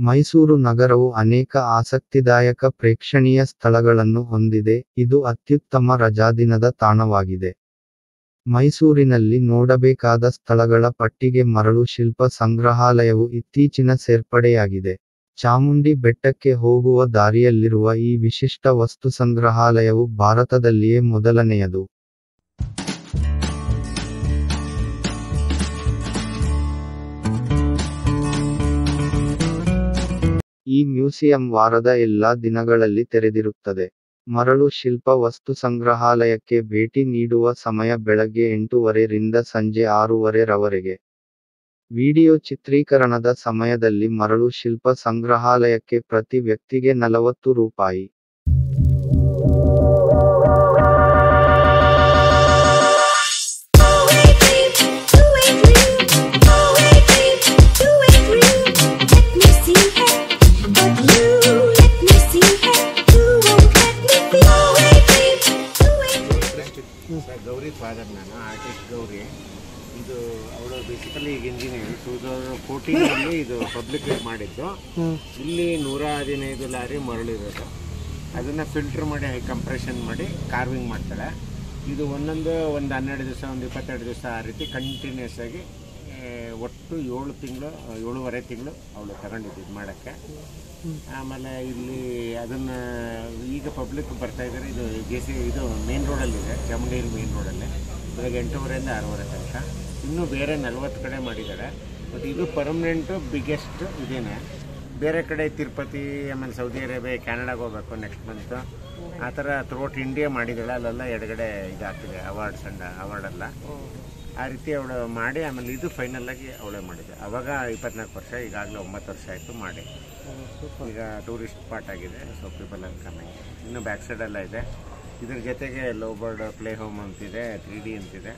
ಮೈಸೂರು ನಗರವು ಅನೇಕ ಆಸಕ್ತಿದಾಯಕ ಪ್ರೇಕ್ಷಣೀಯ ಸ್ಥಳಗಳನ್ನು ಹೊಂದಿದೆ. ಇದು ಅತ್ಯುತ್ತಮ ರಜಾದಿನದ ತಾಣವಾಗಿದೆ. ಮೈಸೂರಿನಲ್ಲಿ ನೋಡಬೇಕಾದ ಸ್ಥಳಗಳ ಪಟ್ಟಿಗೆ ಮರಳು ಶಿಲ್ಪ ಸಂಗ್ರಹಾಲಯವು ಇತ್ತೀಚಿನ ಸೇರ್ಪಡೆಯಾಗಿದೆ. ಚಾಮುಂಡಿ ಬೆಟ್ಟಕ್ಕೆ ಹೋಗುವ ದಾರಿಯಲ್ಲಿರುವ ಈ ವಿಶಿಷ್ಟ ವಸ್ತು ಸಂಗ್ರಹಾಲಯವು ಭಾರತದಲ್ಲಿಯೇ ಮೊದಲನೆಯದು. ಈ ಮ್ಯೂಸಿಯಂ ವಾರದ ಎಲ್ಲಾ ದಿನಗಳಲ್ಲಿ ತೆರೆದಿರುತ್ತದೆ. ಮರಳು ಶಿಲ್ಪ ವಸ್ತು ಸಂಗ್ರಹಾಲಯಕ್ಕೆ ಭೇಟಿ ನೀಡುವ ಸಮಯ ಬೆಳಗ್ಗೆ ಎಂಟೂವರೆ ರಿಂದ ಸಂಜೆ ಆರೂವರೆ ರವರೆಗೆ. ವಿಡಿಯೋ ಚಿತ್ರೀಕರಣದ ಸಮಯದಲ್ಲಿ ಮರಳು ಶಿಲ್ಪ ಸಂಗ್ರಹಾಲಯಕ್ಕೆ ಪ್ರತಿ ವ್ಯಕ್ತಿಗೆ ನಲವತ್ತು ರೂಪಾಯಿ. ಫಾದರ್ ನಾನು ಆರ್ಟಿಸ್ಟ್ ಗೌರಿ. ಇದು ಅವಳು ಬೇಸಿಕಲಿ ಈಗ ಇಂಜಿನಿಯರ್ ಟೂ ತೌಸಂಡ್ ಫೋರ್ಟೀನಲ್ಲಿ ಇದು ಪಬ್ಲಿಕ್ ಮಾಡಿದ್ದು. ಇಲ್ಲಿ ನೂರ ಹದಿನೈದು ಲಾರಿ ಮರಳಿರೋದು. ಅದನ್ನು ಫಿಲ್ಟರ್ ಮಾಡಿ ಹೈ ಕಂಪ್ರೆಷನ್ ಮಾಡಿ ಕಾರ್ವಿಂಗ್ ಮಾಡ್ತಾಳೆ ಇದು ಒಂದೊಂದು ಒಂದು ಹನ್ನೆರಡು ದಿವಸ ಒಂದು ಇಪ್ಪತ್ತೆರಡು ದಿವಸ ಆ ರೀತಿ ಕಂಟಿನ್ಯೂಸ್ ಆಗಿ ಒಟ್ಟು ಏಳು ತಿಂಗಳು, ಏಳುವರೆ ತಿಂಗಳು ಅವಳು ತಗೊಂಡಿದ್ದು ಇದು ಮಾಡೋಕ್ಕೆ. ಆಮೇಲೆ ಇಲ್ಲಿ ಅದನ್ನು ಈಗ ಪಬ್ಲಿಕ್ ಬರ್ತಾ ಇದ್ದಾರೆ ಇದು ಜೆ ಸಿ, ಇದು ಮೇನ್ ರೋಡಲ್ಲಿದೆ ಚಾಮುಂಡೇರಿ ಮೇನ್ ರೋಡಲ್ಲಿ ಬೆಳಗ್ಗೆ ಎಂಟೂವರೆಯಿಂದ ಆರೂವರೆ ತನಕ. ಇನ್ನೂ ಬೇರೆ ನಲ್ವತ್ತು ಕಡೆ ಮಾಡಿದ್ದಾರೆ. ಬಟ್ ಇದು ಪರ್ಮನೆಂಟು ಬಿಗ್ಗೆಸ್ಟ್ ಇದೇನೆ. ಬೇರೆ ಕಡೆ ತಿರುಪತಿ, ಆಮೇಲೆ ಸೌದಿ ಅರೇಬಿಯಾ ಕ್ಯಾನಡಾಗೆ ಹೋಗ್ಬೇಕು ನೆಕ್ಸ್ಟ್ ಮಂತು ಆ ಥರ ಥ್ರೂಔಟ್ ಇಂಡಿಯಾ ಮಾಡಿದ್ದಾಳೆ. ಅಲ್ಲೆಲ್ಲ ಎಡಗಡೆ ಇದಾಗ್ತಿದೆ. ಅವಾರ್ಡ್ಸ್ ಅಂಡ್ ಅವಾರ್ಡೆಲ್ಲ ಆ ರೀತಿ ಅವಳು ಮಾಡಿ ಆಮೇಲೆ ಇದು ಫೈನಲ್ ಆಗಿ ಅವಳೇ ಮಾಡಿದೆ. ಅವಾಗ ಇಪ್ಪತ್ನಾಲ್ಕು ವರ್ಷ ಈಗಾಗಲೇ ಒಂಬತ್ತು ವರ್ಷ ಆಯಿತು ಮಾಡಿ. ಈಗ ಟೂರಿಸ್ಟ್ ಸ್ಪಾಟ್ ಆಗಿದೆ ಸೊ ಪೀಪಲ್ ಆರ್ ಕಮಿಂಗ್ ಇನ್ನು ಬ್ಯಾಕ್ ಸೈಡೆಲ್ಲ ಇದೆ. ಇದ್ರ ಜೊತೆಗೆ ಲೋ ಬರ್ಡ್ ಪ್ಲೇ ಹೋಮ್ ಅಂತಿದೆ ತ್ರೀ ಡಿ ಅಂತಿದೆ.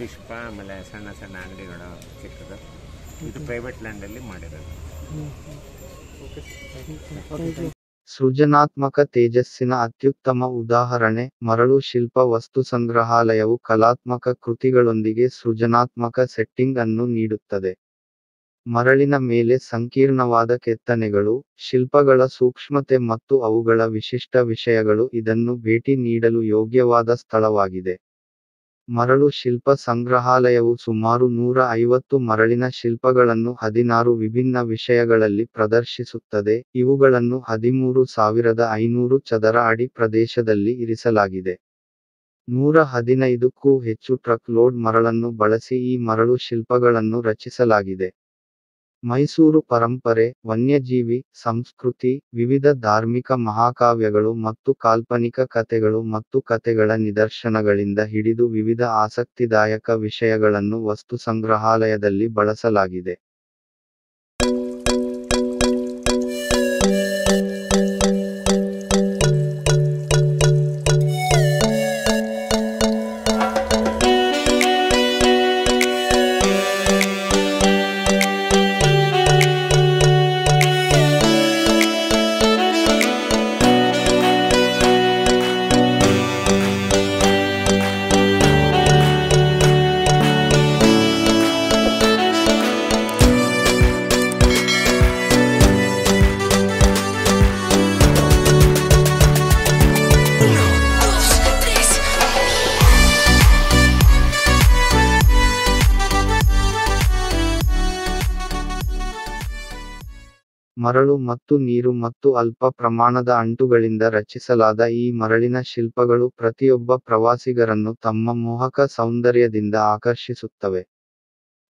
ಫಿಶ್ಪ ಆಮೇಲೆ ಸಣ್ಣ ಸಣ್ಣ ಅಂಗಡಿಗಳು ಸಿಕ್ಕದು ಇದು ಪ್ರೈವೇಟ್ ಲ್ಯಾಂಡಲ್ಲಿ ಮಾಡಿರೋದು. ಸೃಜನಾತ್ಮಕ ತೇಜಸ್ಸಿನ ಅತ್ಯುತ್ತಮ ಉದಾಹರಣೆ, ಮರಳು ಶಿಲ್ಪ ವಸ್ತು ಸಂಗ್ರಹಾಲಯವು ಕಲಾತ್ಮಕ ಕೃತಿಗಳೊಂದಿಗೆ ಸೃಜನಾತ್ಮಕ ಸೆಟ್ಟಿಂಗ್ ಅನ್ನು ನೀಡುತ್ತದೆ. ಮರಳಿನ ಮೇಲೆ ಸಂಕೀರ್ಣವಾದ ಕೆತ್ತನೆಗಳು, ಶಿಲ್ಪಗಳ ಸೂಕ್ಷ್ಮತೆ ಮತ್ತು ಅವುಗಳ ವಿಶಿಷ್ಟ ವಿಷಯಗಳು ಇದನ್ನು ಭೇಟಿ ನೀಡಲು ಯೋಗ್ಯವಾದ ಸ್ಥಳವಾಗಿದೆ. ಮರಳು ಶಿಲ್ಪ ಸಂಗ್ರಹಾಲಯವು ಸುಮಾರು ನೂರ ಐವತ್ತು ಮರಳಿನ ಶಿಲ್ಪಗಳನ್ನು ಹದಿನಾರು ವಿಭಿನ್ನ ವಿಷಯಗಳಲ್ಲಿ ಪ್ರದರ್ಶಿಸುತ್ತದೆ. ಇವುಗಳನ್ನು ಹದಿಮೂರು ಸಾವಿರದ ಐನೂರು ಚದರ ಅಡಿ ಪ್ರದೇಶದಲ್ಲಿ ಇರಿಸಲಾಗಿದೆ. ನೂರ ಹದಿನೈದಕ್ಕೂ ಹೆಚ್ಚು ಟ್ರಕ್ ಲೋಡ್ ಮರಳನ್ನು ಬಳಸಿ ಈ ಮರಳು ಶಿಲ್ಪಗಳನ್ನು ರಚಿಸಲಾಗಿದೆ. ಮೈಸೂರು ಪರಂಪರೆ, ವನ್ಯಜೀವಿ, ಸಂಸ್ಕೃತಿ, ವಿವಿಧ ಧಾರ್ಮಿಕ ಮಹಾಕಾವ್ಯಗಳು ಮತ್ತು ಕಾಲ್ಪನಿಕ ಕಥೆಗಳು ಮತ್ತು ಕಥೆಗಳ ನಿದರ್ಶನಗಳಿಂದ ಹಿಡಿದು ವಿವಿಧ ಆಸಕ್ತಿದಾಯಕ ವಿಷಯಗಳನ್ನು ವಸ್ತು ಸಂಗ್ರಹಾಲಯದಲ್ಲಿ ಬಳಸಲಾಗಿದೆ. ಮರಳು ಮತ್ತು ನೀರು ಮತ್ತು ಅಲ್ಪ ಪ್ರಮಾಣದ ಅಂಟುಗಳಿಂದ ರಚಿಸಲಾದ ಈ ಮರಳಿನ ಶಿಲ್ಪಗಳು ಪ್ರತಿಯೊಬ್ಬ ಪ್ರವಾಸಿಗರನ್ನು ತಮ್ಮ ಮೋಹಕ ಸೌಂದರ್ಯದಿಂದ ಆಕರ್ಷಿಸುತ್ತವೆ.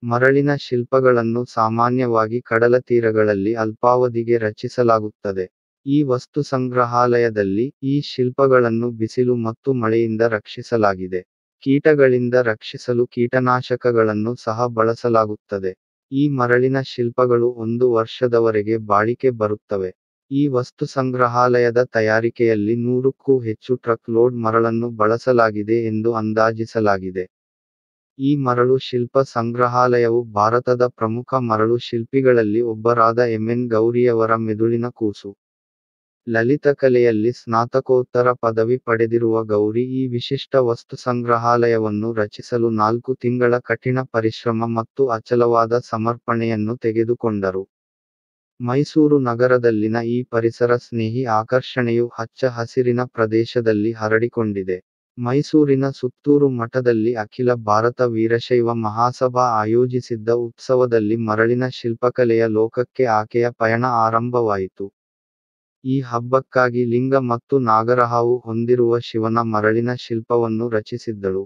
ಮರಳಿನ ಶಿಲ್ಪಗಳನ್ನು ಸಾಮಾನ್ಯವಾಗಿ ಕಡಲತೀರಗಳಲ್ಲಿ ಅಲ್ಪಾವಧಿಗೆ ರಚಿಸಲಾಗುತ್ತದೆ. ಈ ವಸ್ತು ಸಂಗ್ರಹಾಲಯದಲ್ಲಿ ಈ ಶಿಲ್ಪಗಳನ್ನು ಬಿಸಿಲು ಮತ್ತು ಮಳೆಯಿಂದ ರಕ್ಷಿಸಲಾಗಿದೆ. ಕೀಟಗಳಿಂದ ರಕ್ಷಿಸಲು ಕೀಟನಾಶಕಗಳನ್ನು ಸಹ ಬಳಸಲಾಗುತ್ತದೆ. ಈ ಮರಳಿನ ಶಿಲ್ಪಗಳು ಒಂದು ವರ್ಷದವರೆಗೆ ಬಾಳಿಕೆ ಬರುತ್ತವೆ. ಈ ವಸ್ತು ಸಂಗ್ರಹಾಲಯದ ತಯಾರಿಕೆಯಲ್ಲಿ ನೂರಕ್ಕೂ ಹೆಚ್ಚು ಟ್ರಕ್ ಲೋಡ್ ಮರಳನ್ನು ಬಳಸಲಾಗಿದೆ ಎಂದು ಅಂದಾಜಿಸಲಾಗಿದೆ. ಈ ಮರಳು ಶಿಲ್ಪ ಸಂಗ್ರಹಾಲಯವು ಭಾರತದ ಪ್ರಮುಖ ಮರಳು ಶಿಲ್ಪಿಗಳಲ್ಲಿ ಒಬ್ಬರಾದ ಎಂಎನ್ ಗೌರಿಯವರ ಮೆದುಳಿನ ಕೂಸು. ಲಲಿತಕಲೆಯಲ್ಲಿ ಸ್ನಾತಕೋತ್ತರ ಪದವಿ ಪಡೆದಿರುವ ಗೌರಿ ಈ ವಿಶಿಷ್ಟ ವಸ್ತು ಸಂಗ್ರಹಾಲಯವನ್ನು ರಚಿಸಲು ನಾಲ್ಕು ತಿಂಗಳ ಕಠಿಣ ಪರಿಶ್ರಮ ಮತ್ತು ಅಚಲವಾದ ಸಮರ್ಪಣೆಯನ್ನು ತೆಗೆದುಕೊಂಡರು. ಮೈಸೂರು ನಗರದಲ್ಲಿನ ಈ ಪರಿಸರ ಸ್ನೇಹಿ ಆಕರ್ಷಣೆಯು ಹಚ್ಚ ಹಸಿರಿನ ಪ್ರದೇಶದಲ್ಲಿ ಹರಡಿಕೊಂಡಿದೆ. ಮೈಸೂರಿನ ಸುತ್ತೂರು ಮಠದಲ್ಲಿ ಅಖಿಲ ಭಾರತ ವೀರಶೈವ ಮಹಾಸಭಾ ಆಯೋಜಿಸಿದ್ದ ಉತ್ಸವದಲ್ಲಿ ಮರಳಿನ ಶಿಲ್ಪಕಲೆಯ ಲೋಕಕ್ಕೆ ಆಕೆಯ ಪಯಣ ಆರಂಭವಾಯಿತು. ಈ ಹಬ್ಬಕ್ಕಾಗಿ ಲಿಂಗ ಮತ್ತು ನಾಗರಹಾವು ಹೊಂದಿರುವ ಶಿವನ ಮರಳಿನ ಶಿಲ್ಪವನ್ನು ರಚಿಸಿದ್ದಳು.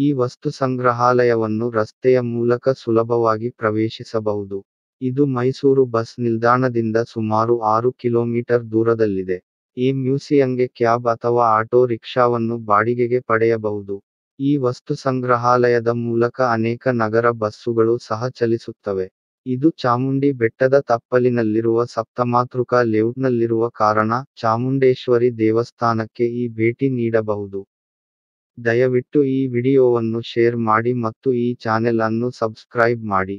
ಈ ವಸ್ತು ಸಂಗ್ರಹಾಲಯವನ್ನು ರಸ್ತೆಯ ಮೂಲಕ ಸುಲಭವಾಗಿ ಪ್ರವೇಶಿಸಬಹುದು. ಇದು ಮೈಸೂರು ಬಸ್ ನಿಲ್ದಾಣದಿಂದ ಸುಮಾರು ಆರು ಕಿಲೋಮೀಟರ್ ದೂರದಲ್ಲಿದೆ. ಈ ಮ್ಯೂಸಿಯಂಗೆ ಕ್ಯಾಬ್ ಅಥವಾ ಆಟೋ ರಿಕ್ಷಾವನ್ನು ಬಾಡಿಗೆಗೆ ಪಡೆಯಬಹುದು. ಈ ವಸ್ತು ಸಂಗ್ರಹಾಲಯದ ಮೂಲಕ ಅನೇಕ ನಗರ ಬಸ್ಸುಗಳು ಸಹ ಚಲಿಸುತ್ತವೆ. ಇದು ಚಾಮುಂಡಿ ಬೆಟ್ಟದ ತಪ್ಪಲಿನಲ್ಲಿರುವ ಸಪ್ತಮಾತೃಕಾ ಲೇಔಟ್ನಲ್ಲಿರುವ ಕಾರಣ ಚಾಮುಂಡೇಶ್ವರಿ ದೇವಸ್ಥಾನಕ್ಕೆ ಈ ಭೇಟಿ ನೀಡಬಹುದು. ದಯವಿಟ್ಟು ಈ ವಿಡಿಯೋವನ್ನು ಶೇರ್ ಮಾಡಿ ಮತ್ತು ಈ ಚಾನೆಲ್ ಅನ್ನು ಸಬ್ಸ್ಕ್ರೈಬ್ ಮಾಡಿ.